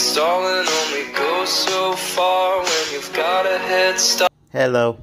stalling only goes so far when you've got a head start. Hello.